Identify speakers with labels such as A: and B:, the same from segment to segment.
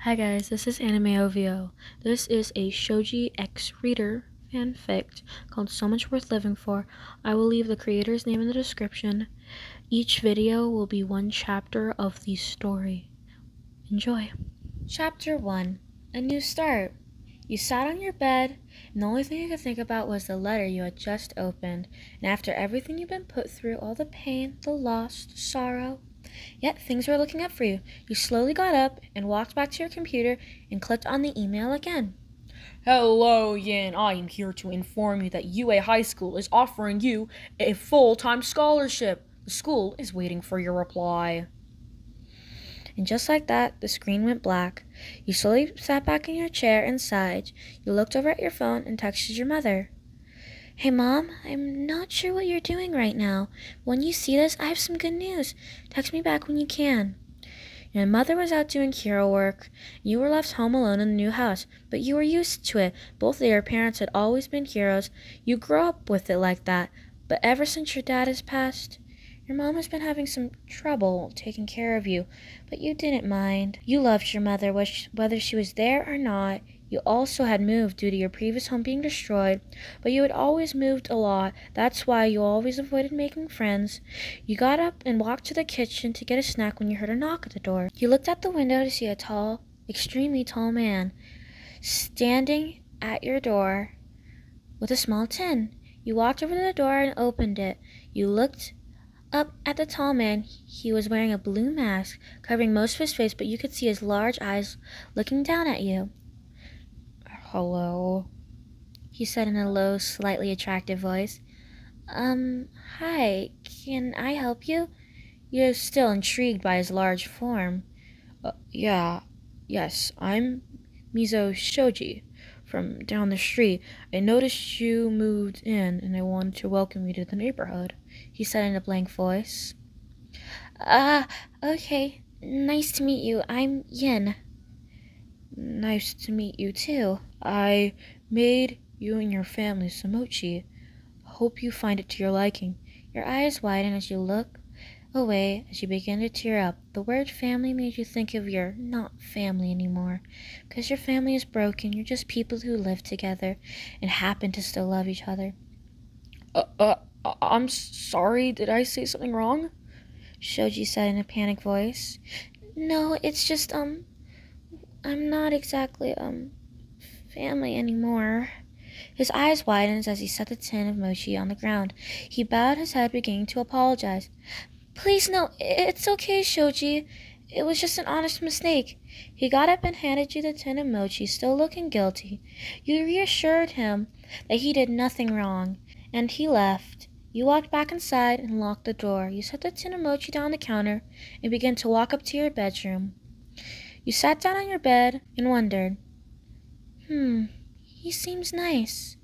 A: Hi guys, this is Anime OVO. This is a Shoji X Reader fanfic called So Much Worth Living For. I will leave the creator's name in the description. Each video will be one chapter of the story. Enjoy.
B: Chapter 1 A New Start. You sat on your bed, and the only thing you could think about was the letter you had just opened. And after everything you've been put through, all the pain, the loss, the sorrow, Yet things were looking up for you. You slowly got up and walked back to your computer and clicked on the email again.
C: Hello, Yin. I am here to inform you that UA High School is offering you a full time scholarship. The school is waiting for your reply.
B: And just like that, the screen went black. You slowly sat back in your chair and sighed. You looked over at your phone and texted your mother. Hey, Mom, I'm not sure what you're doing right now. When you see this, I have some good news. Text me back when you can. Your mother was out doing hero work. You were left home alone in the new house, but you were used to it. Both of your parents had always been heroes. You grew up with it like that. But ever since your dad has passed, your mom has been having some trouble taking care of you, but you didn't mind. You loved your mother, whether she was there or not. You also had moved due to your previous home being destroyed, but you had always moved a lot. That's why you always avoided making friends. You got up and walked to the kitchen to get a snack when you heard a knock at the door. You looked out the window to see a tall, extremely tall man standing at your door with a small tin. You walked over to the door and opened it. You looked up at the tall man. He was wearing a blue mask covering most of his face, but you could see his large eyes looking down at you.
C: Hello?
B: He said in a low, slightly attractive voice. Um, hi, can I help you? You're still intrigued by his large form.
C: Uh, yeah, yes, I'm Mezo Shoji from down the street. I noticed you moved in and I wanted to welcome you to the neighborhood,
B: he said in a blank voice. Ah, uh, okay. Nice to meet you. I'm Yin.
C: Nice to meet you too. I made you and your family some mochi. Hope you find it to your liking.
B: Your eyes widen as you look away as you begin to tear up. The word family made you think of your not family anymore. Because your family is broken. You're just people who live together and happen to still love each other.
C: Uh, uh, I'm sorry. Did I say something wrong?
B: Shoji said in a panicked voice. No, it's just, um, I'm not exactly, um, family anymore. His eyes widened as he set the tin of mochi on the ground. He bowed his head, beginning to apologize. Please, no, it's okay, Shoji. It was just an honest mistake. He got up and handed you the tin of mochi, still looking guilty. You reassured him that he did nothing wrong, and he left. You walked back inside and locked the door. You set the tin of mochi down on the counter and began to walk up to your bedroom. You sat down on your bed and wondered, hmm, he seems nice.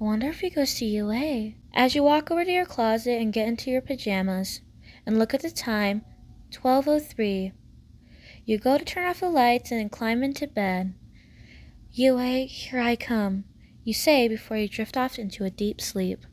B: I wonder if he goes to UA. As you walk over to your closet and get into your pajamas and look at the time, 12.03, you go to turn off the lights and climb into bed. UA, here I come, you say before you drift off into a deep sleep.